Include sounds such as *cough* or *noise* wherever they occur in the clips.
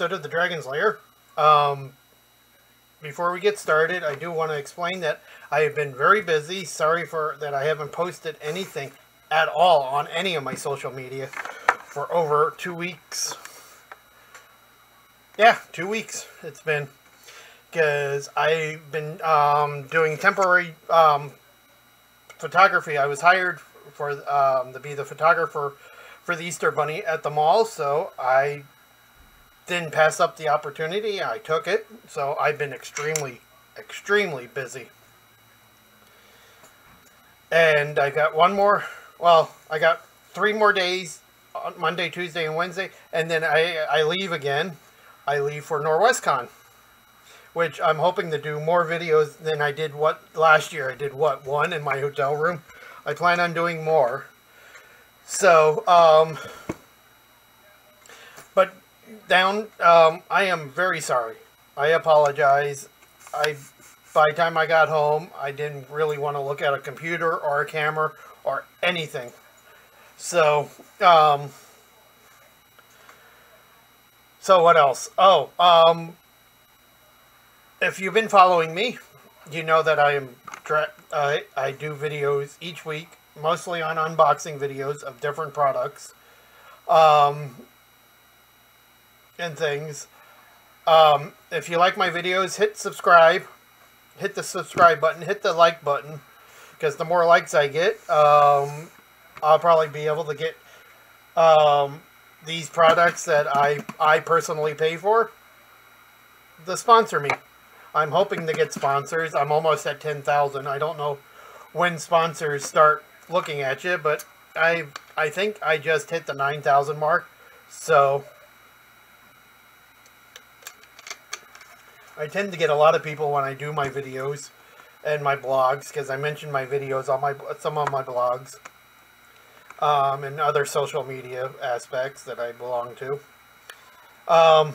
episode of the Dragon's Lair. Um, before we get started, I do want to explain that I have been very busy. Sorry for that I haven't posted anything at all on any of my social media for over two weeks. Yeah, two weeks it's been. Because I've been um, doing temporary um, photography. I was hired for um, to be the photographer for the Easter Bunny at the mall, so I didn't pass up the opportunity. I took it, so I've been extremely, extremely busy. And I got one more, well, I got three more days on Monday, Tuesday, and Wednesday, and then I, I leave again. I leave for Norwescon, which I'm hoping to do more videos than I did what last year. I did what, one in my hotel room? I plan on doing more. So, um, down, um, I am very sorry. I apologize. I, by the time I got home, I didn't really want to look at a computer or a camera or anything. So, um, so what else? Oh, um, if you've been following me, you know that I am, I, I do videos each week mostly on unboxing videos of different products um, and things. Um, if you like my videos, hit subscribe. Hit the subscribe button. Hit the like button. Because the more likes I get, um, I'll probably be able to get um, these products that I, I personally pay for to sponsor me. I'm hoping to get sponsors. I'm almost at 10,000. I don't know when sponsors start looking at you, but I I think I just hit the 9,000 mark. So I tend to get a lot of people when I do my videos and my blogs because I mention my videos on my some of my blogs um, and other social media aspects that I belong to. Um,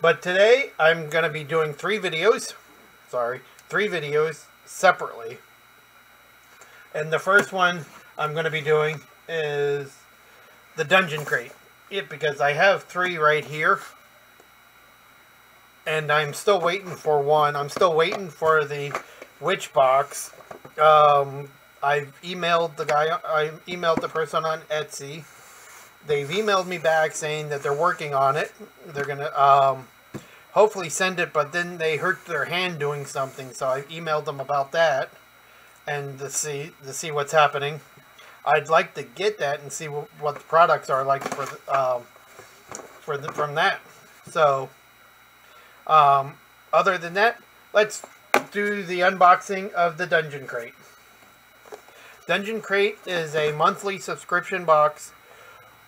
but today I'm going to be doing three videos. Sorry, three videos separately. And the first one I'm going to be doing is the Dungeon Crate. It because I have three right here. And I'm still waiting for one. I'm still waiting for the Witch Box. Um, I've emailed the guy, I emailed the person on Etsy. They've emailed me back saying that they're working on it. They're going to um, hopefully send it, but then they hurt their hand doing something. So I emailed them about that and to see to see what's happening. I'd like to get that and see what, what the products are like for the, um, for the, from that. So, um, other than that, let's do the unboxing of the Dungeon Crate. Dungeon Crate is a monthly subscription box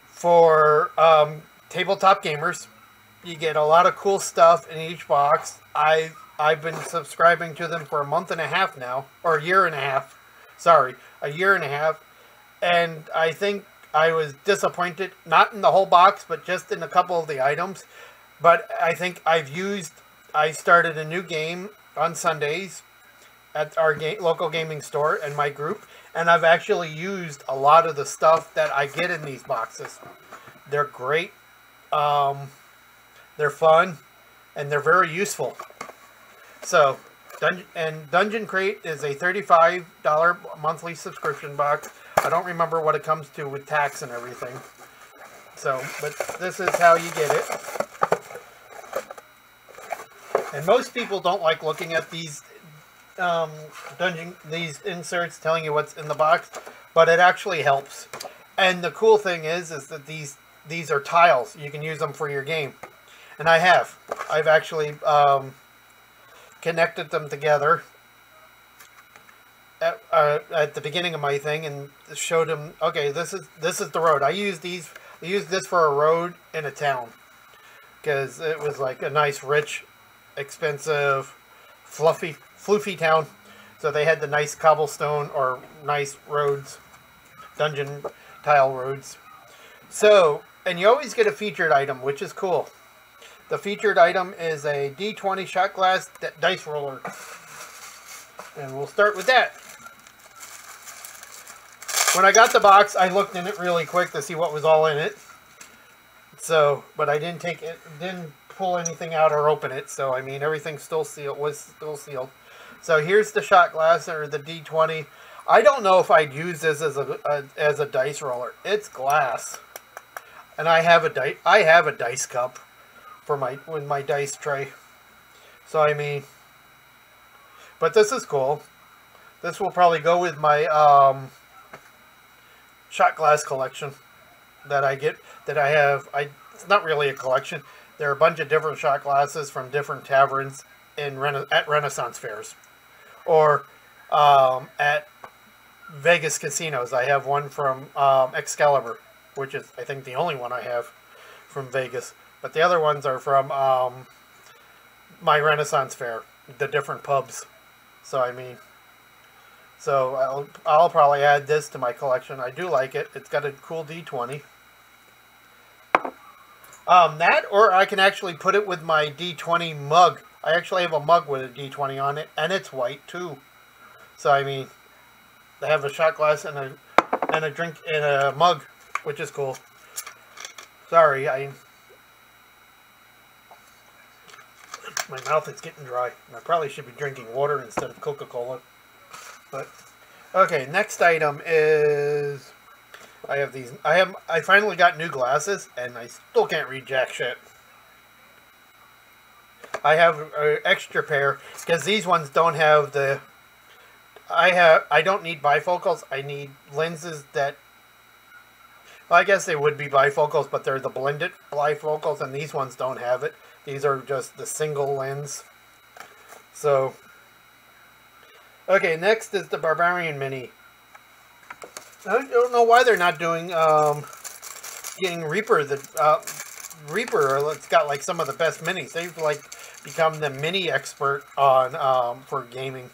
for um, tabletop gamers. You get a lot of cool stuff in each box. I I've been subscribing to them for a month and a half now, or a year and a half. Sorry, a year and a half. And I think I was disappointed, not in the whole box, but just in a couple of the items. But I think I've used, I started a new game on Sundays at our local gaming store and my group. And I've actually used a lot of the stuff that I get in these boxes. They're great. Um, they're fun. And they're very useful. So, and Dungeon Crate is a $35 monthly subscription box. I don't remember what it comes to with tax and everything. So, but this is how you get it. And most people don't like looking at these um, dungeon these inserts telling you what's in the box, but it actually helps. And the cool thing is, is that these these are tiles. You can use them for your game, and I have. I've actually um, connected them together at, uh, at the beginning of my thing and showed them, okay, this is this is the road. I use these, I use this for a road in a town because it was like a nice, rich, expensive, fluffy, floofy town. So they had the nice cobblestone or nice roads, dungeon tile roads. So, and you always get a featured item, which is cool. The featured item is a D20 shot glass dice roller. And we'll start with that. When I got the box, I looked in it really quick to see what was all in it. So, but I didn't take it, didn't pull anything out or open it. So, I mean, everything still sealed, was still sealed. So here's the shot glass or the D20. I don't know if I'd use this as a, a as a dice roller. It's glass, and I have a dice. I have a dice cup for my with my dice tray. So I mean, but this is cool. This will probably go with my um, shot glass collection that I get that I have. I it's not really a collection. There are a bunch of different shot glasses from different taverns in Rena, at Renaissance fairs, or um, at Vegas casinos. I have one from um, Excalibur, which is I think the only one I have from Vegas. But the other ones are from um, my Renaissance fair, the different pubs. So I mean, so I'll I'll probably add this to my collection. I do like it. It's got a cool D20. Um, that, or I can actually put it with my D20 mug. I actually have a mug with a D20 on it, and it's white too. So I mean, they have a shot glass and a and a drink in a mug, which is cool. Sorry, I my mouth is getting dry. I probably should be drinking water instead of Coca-Cola. But okay, next item is I have these. I have. I finally got new glasses, and I still can't read jack shit. I have an extra pair because these ones don't have the I have I don't need bifocals. I need lenses that well, I guess they would be bifocals, but they're the blended bifocals, and these ones don't have it. These are just the single lens. So, okay, next is the Barbarian Mini. I don't know why they're not doing um, getting Reaper the uh, Reaper. It's got like some of the best minis. They've like become the mini expert on um, for gaming.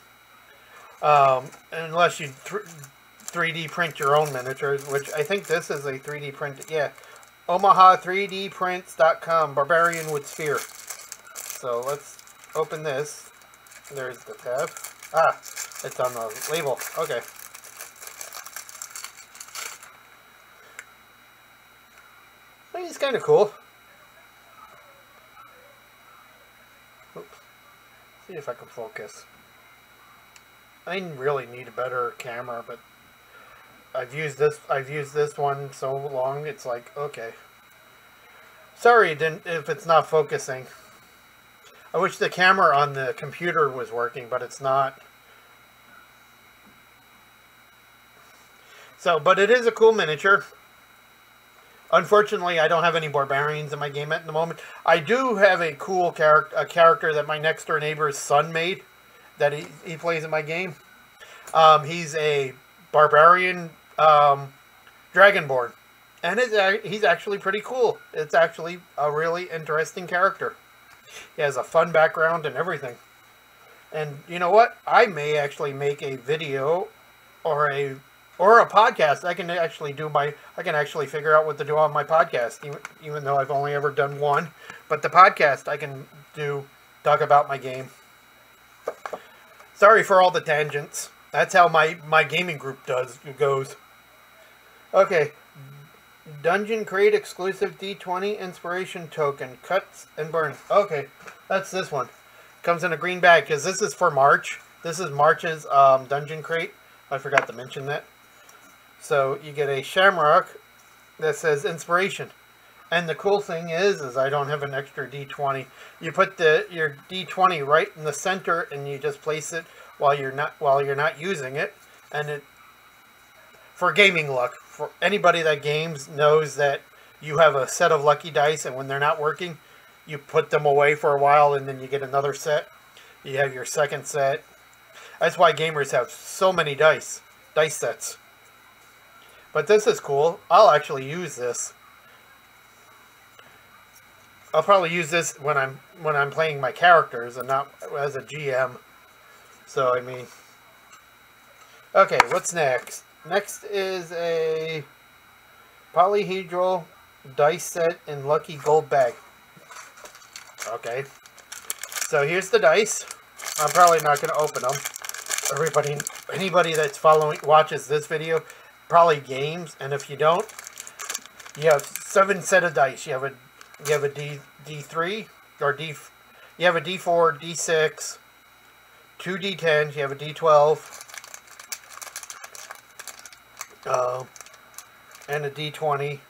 Um, unless you 3D print your own miniatures, which I think this is a 3D print. Yeah, Omaha3dprints.com, Barbarian with Sphere. So let's open this. There's the tab. Ah, it's on the label. Okay. He's kind of cool. Oops. See if I can focus. I really need a better camera, but I've used this I've used this one so long it's like okay. Sorry if it's not focusing. I wish the camera on the computer was working, but it's not. So, but it is a cool miniature. Unfortunately, I don't have any barbarians in my game at the moment. I do have a cool character, a character that my next door neighbor's son made that he, he plays in my game. Um, he's a barbarian um, dragonborn. And he's actually pretty cool. It's actually a really interesting character. He has a fun background and everything. And you know what? I may actually make a video or a or a podcast. I can actually do my I can actually figure out what to do on my podcast, even, even though I've only ever done one. But the podcast I can do talk about my game. Sorry for all the tangents. That's how my, my gaming group does goes. Okay. Dungeon Crate exclusive D20 inspiration token. Cuts and burns. Okay. That's this one. Comes in a green bag because this is for March. This is March's um, Dungeon Crate. I forgot to mention that. So you get a shamrock that says inspiration. And the cool thing is, is I don't have an extra D20. You put the your D20 right in the center and you just place it while you're not while you're not using it, and it for gaming luck. For anybody that games knows that you have a set of lucky dice, and when they're not working, you put them away for a while, and then you get another set. You have your second set. That's why gamers have so many dice, dice sets. But this is cool. I'll actually use this. I'll probably use this when I'm when I'm playing my characters and not as a GM. So, I mean... Okay, what's next? Next is a polyhedral dice set in lucky gold bag. Okay. So here's the dice. I'm probably not going to open them. Everybody, anybody that's following, watches this video, probably games, and if you don't, you have seven set of dice. You have a you have a D D three or D you have a D four, D six, two D tens. You have a D twelve. Uh, and a D20.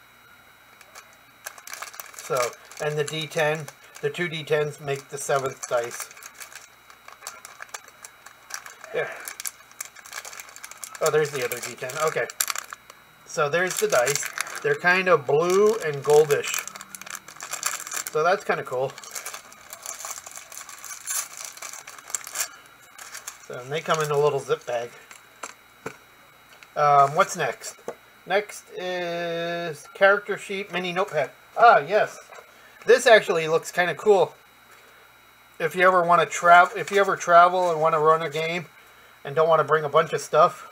So, and the D10, the two D10s make the seventh dice. Yeah. Oh, there's the other D10. Okay. So there's the dice. They're kind of blue and goldish. So that's kind of cool. So they come in a little zip bag. Um, what's next? Next is character sheet mini notepad. Ah, yes. This actually looks kind of cool. If you ever want to travel, if you ever travel and want to run a game and don't want to bring a bunch of stuff,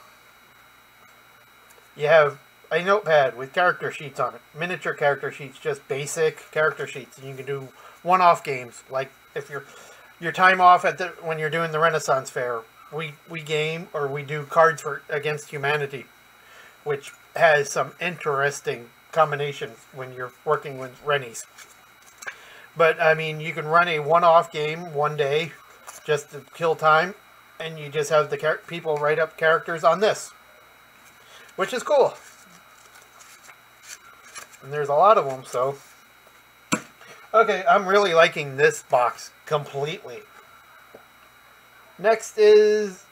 you have a notepad with character sheets on it. Miniature character sheets, just basic character sheets. And you can do one-off games. Like if you're your time off at the when you're doing the Renaissance Fair, we we game or we do cards for against humanity, which has some interesting combinations when you're working with Rennies. But I mean, you can run a one-off game one day just to kill time, and you just have the people write up characters on this, which is cool. And there's a lot of them, so. Okay, I'm really liking this box completely. Next is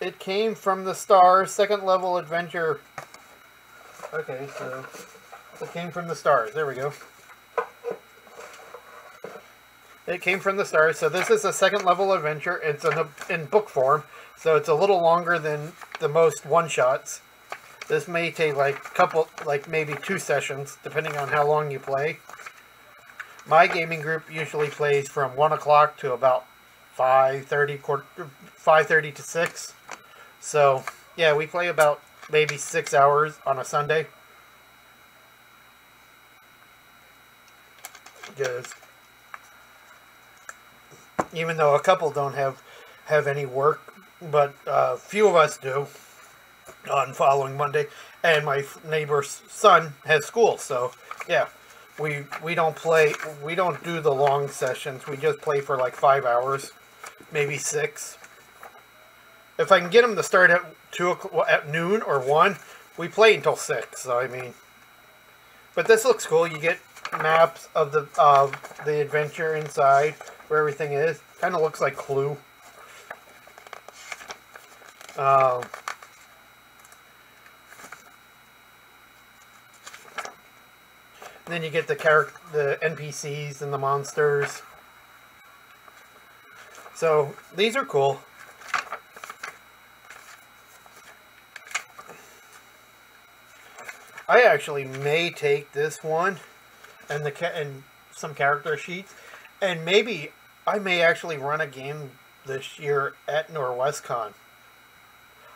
It Came From the Stars, second level adventure. Okay, so It Came From the Stars. There we go. It Came From the Stars. So this is a second level adventure. It's in, a, in book form, so it's a little longer than the most one-shots. This may take like a couple, like maybe two sessions, depending on how long you play. My gaming group usually plays from 1 o'clock to about 5.30, 5.30 to 6. So, yeah, we play about maybe 6 hours on a Sunday. Just, even though a couple don't have, have any work, but a uh, few of us do on following Monday, and my neighbor's son has school, so yeah, we we don't play, we don't do the long sessions, we just play for like five hours, maybe six. If I can get them to start at two at noon or one, we play until six. So I mean, but this looks cool. You get maps of the of the adventure inside where everything is. Kind of looks like Clue. Um, Then you get the character, the NPCs and the monsters. So these are cool. I actually may take this one and the and some character sheets, and maybe I may actually run a game this year at Norwescon.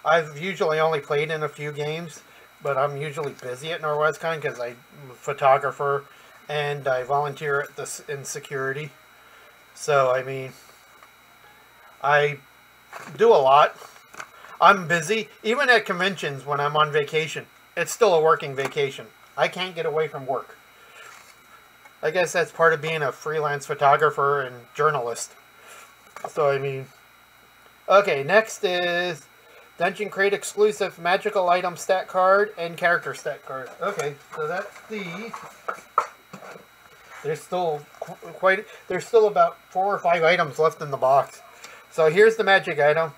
I've usually only played in a few games, but I'm usually busy at Norwescon because I'm a photographer and I volunteer at this in security. So I mean, I do a lot. I'm busy even at conventions when I'm on vacation. It's still a working vacation. I can't get away from work. I guess that's part of being a freelance photographer and journalist. So I mean, okay. Next is Dungeon Crate exclusive magical item stat card and character stat card. Okay, so that's the. There's still quite. There's still about four or five items left in the box. So here's the magic item.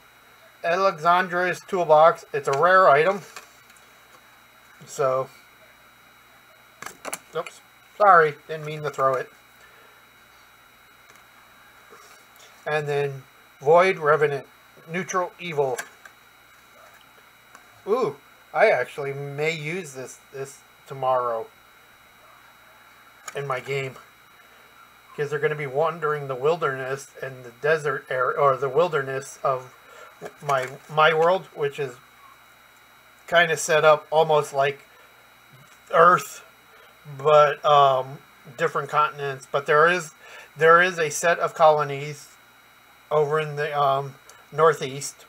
Alexandra's toolbox. It's a rare item. So. Oops. Sorry, didn't mean to throw it. And then Void Revenant. Neutral Evil. Ooh, I actually may use this this tomorrow in my game because they're going to be wandering the wilderness and the desert area or the wilderness of my my world, which is kind of set up almost like Earth, but um, different continents. But there is there is a set of colonies over in the um, northeast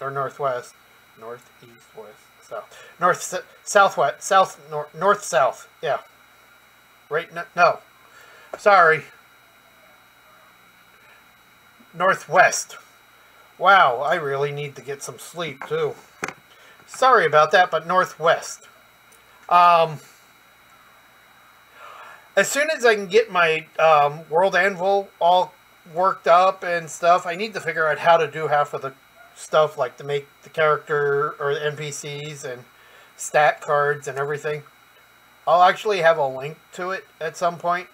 or northwest North, east, west, south. North, s- southwest, south, north, north, south. Yeah. Right, no, no. Sorry. Northwest. Wow, I really need to get some sleep, too. Sorry about that, but northwest. Um, as soon as I can get my um, World Anvil all worked up and stuff, I need to figure out how to do half of the stuff, like to make the character or the NPCs and stat cards and everything. I'll actually have a link to it at some point,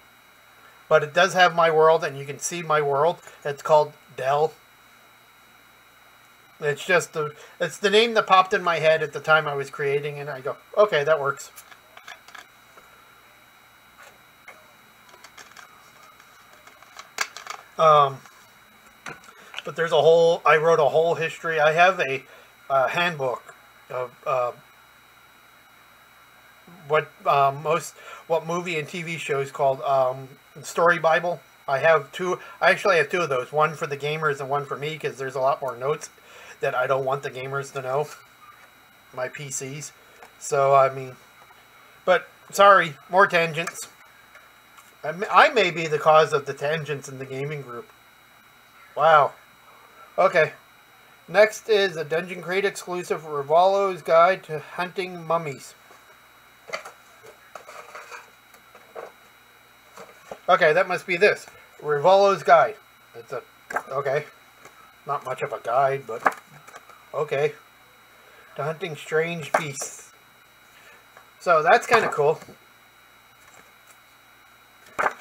but it does have my world, and you can see my world. It's called Dell. It's just the it's the name that popped in my head at the time I was creating, and I go, okay, that works. Um, but there's a whole. I wrote a whole history. I have a handbook of uh, what um, most what movie and TV shows called um, Story Bible. I have two. I actually have two of those. One for the gamers and one for me because there's a lot more notes that I don't want the gamers to know. My PCs. So I mean, but sorry, more tangents. I may be the cause of the tangents in the gaming group. Wow. Okay. Next is a Dungeon Crate exclusive Revolo's Guide to Hunting Mummies. Okay, that must be this. Revolo's Guide. It's a... Okay. Not much of a guide, but... Okay. To hunting strange beasts. So that's kind of cool.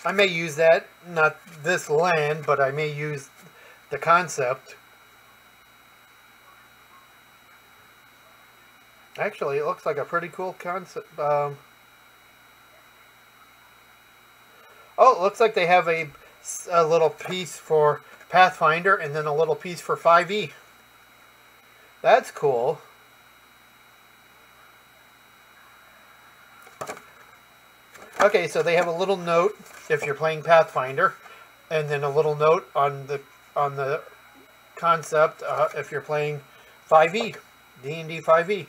I may use that, not this land, but I may use the concept. Actually, it looks like a pretty cool concept. Um, oh, it looks like they have a, a little piece for Pathfinder and then a little piece for 5e. That's cool. Okay, so they have a little note if you're playing Pathfinder, and then a little note on the on the concept uh, if you're playing 5e, D&D 5e,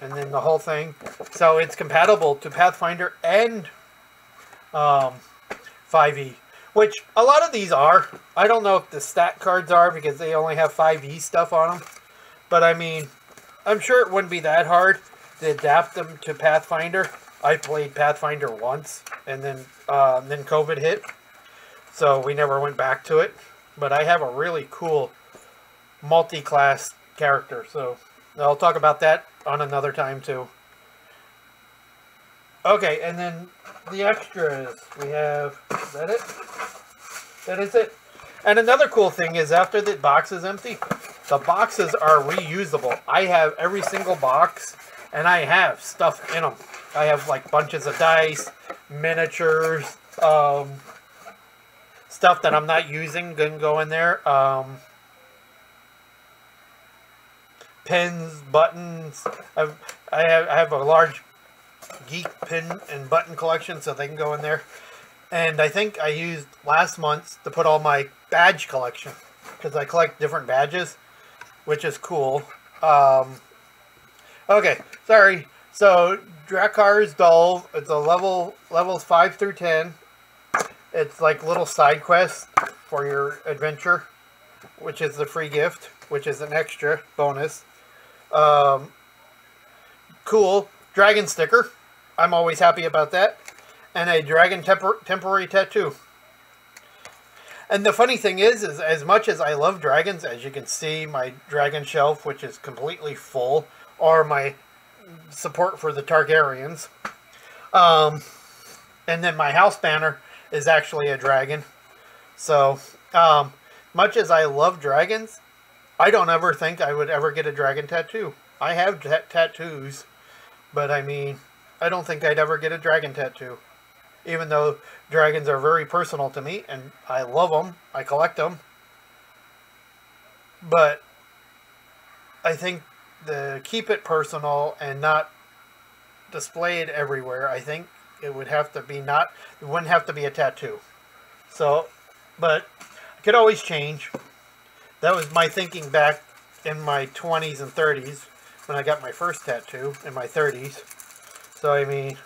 and then the whole thing. So it's compatible to Pathfinder and um, 5e, which a lot of these are. I don't know if the stat cards are because they only have 5e stuff on them, but I mean, I'm sure it wouldn't be that hard to adapt them to Pathfinder. I played Pathfinder once, and then uh, then COVID hit, so we never went back to it. But I have a really cool multi-class character, so I'll talk about that on another time too. Okay, and then the extras we have. Is that it? That is it. And another cool thing is after the box is empty, the boxes are reusable. I have every single box, and I have stuff in them. I have like bunches of dice, miniatures, um, stuff that I'm not using can go in there. Um, pins, buttons. I've, I have I have a large geek pin and button collection, so they can go in there. And I think I used last month to put all my badge collection because I collect different badges, which is cool. Um, okay, sorry. So Drakar's Dull, it's a level levels five through ten. It's like little side quests for your adventure, which is the free gift, which is an extra bonus. Um, cool dragon sticker. I'm always happy about that. And a dragon tempor temporary tattoo. And the funny thing is, is as much as I love dragons, as you can see, my dragon shelf, which is completely full, are my support for the Targaryens. Um, and then my house banner is actually a dragon. So, um, much as I love dragons, I don't ever think I would ever get a dragon tattoo. I have tattoos, but I mean, I don't think I'd ever get a dragon tattoo. Even though dragons are very personal to me, and I love them, I collect them. But I think the keep it personal and not display it everywhere, I think it would have to be not, it wouldn't have to be a tattoo. So, but I could always change. That was my thinking back in my 20s and 30s when I got my first tattoo in my 30s. So, I mean,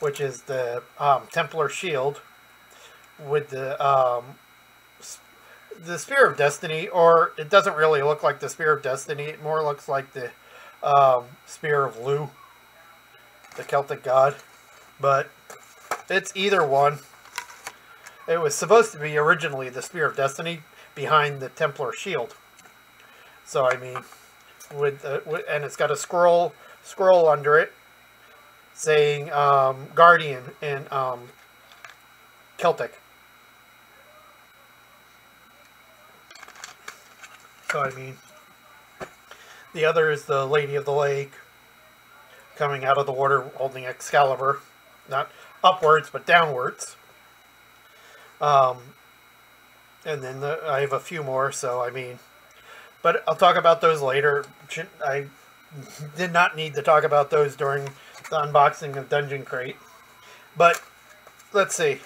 which is the um, Templar shield with the um, the Spear of Destiny, or it doesn't really look like the Spear of Destiny. It more looks like the um, Spear of Lugh, the Celtic god. But it's either one. It was supposed to be originally the Spear of Destiny behind the Templar shield. So I mean, with, with and it's got a scroll scroll under it saying um, Guardian in um, Celtic. So I mean, the other is the Lady of the Lake coming out of the water holding Excalibur, not upwards but downwards. Um, and then the, I have a few more, so I mean, but I'll talk about those later. I *laughs* did not need to talk about those during the unboxing of Dungeon Crate. But let's see.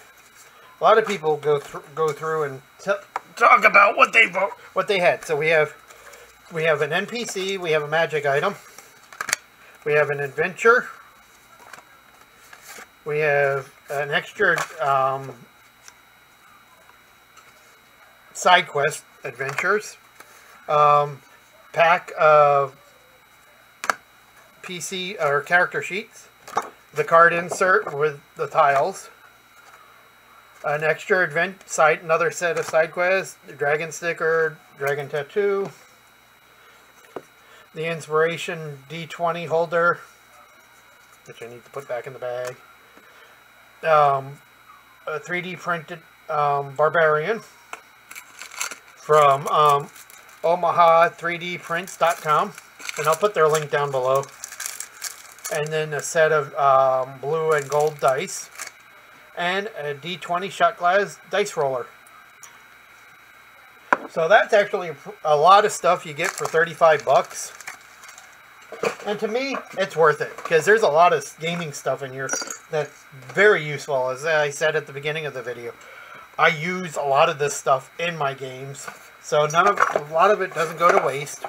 A lot of people go through go through and talk about what they what they had. So we have we have an NPC, we have a magic item, we have an adventure, we have an extra um, side quest adventures, um, pack of PC or character sheets, the card insert with the tiles, an extra advent site, another set of side quests, dragon sticker, dragon tattoo, the inspiration D20 holder, which I need to put back in the bag, um, a 3D printed um, barbarian from um, omaha3dprints.com and I'll put their link down below and then a set of um, blue and gold dice, and a D20 shot glass dice roller. So that's actually a lot of stuff you get for 35 bucks. And to me, it's worth it because there's a lot of gaming stuff in here that's very useful. As I said at the beginning of the video, I use a lot of this stuff in my games, so none of a lot of it doesn't go to waste.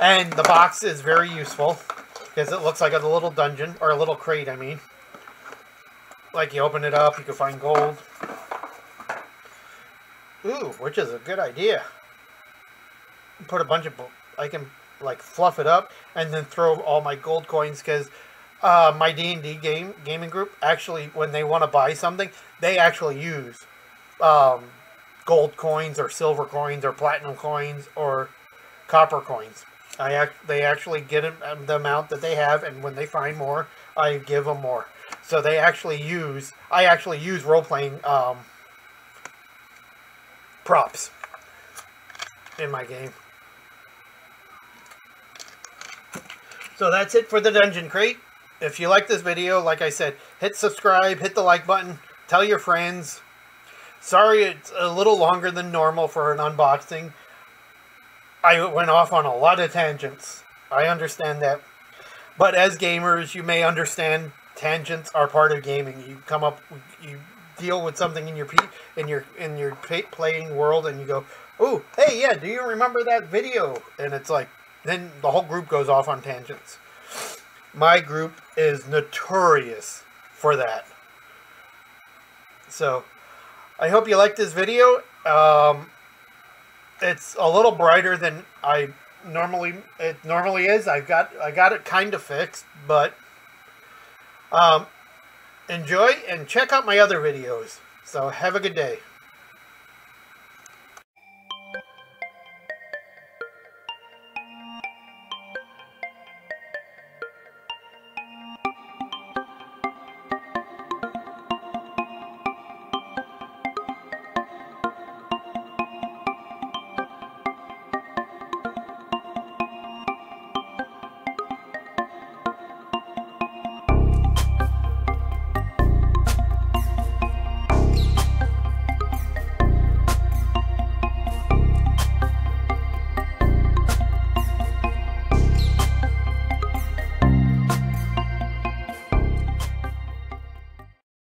And the box is very useful because it looks like a little dungeon, or a little crate, I mean. Like you open it up, you can find gold. Ooh, which is a good idea. Put a bunch of, I can like fluff it up and then throw all my gold coins because uh, my D&D game gaming group actually when they want to buy something they actually use um, gold coins or silver coins or platinum coins or copper coins I they actually get the amount that they have, and when they find more, I give them more. So they actually use, I actually use role-playing um, props in my game. So that's it for the Dungeon Crate. If you like this video, like I said, hit subscribe, hit the like button, tell your friends. Sorry it's a little longer than normal for an unboxing. I went off on a lot of tangents. I understand that. But as gamers, you may understand tangents are part of gaming. You come up, you deal with something in your in your in your playing world, and you go, "Oh, hey, yeah, do you remember that video?" And it's like, then the whole group goes off on tangents. My group is notorious for that. So, I hope you liked this video. Um, it's a little brighter than I normally it normally is. I've got I got it kind of fixed, but um, enjoy and check out my other videos. So have a good day.